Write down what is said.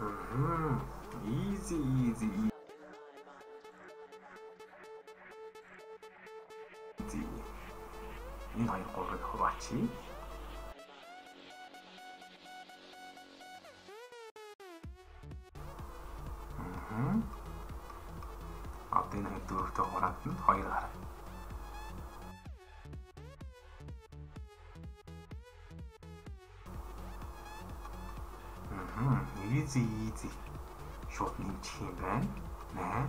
Mm -hmm. Easy, easy, easy. ما يقول الخراتي عطينا الدور تاع غراتنا هاي ظهرك 于子一点，说明清白，难。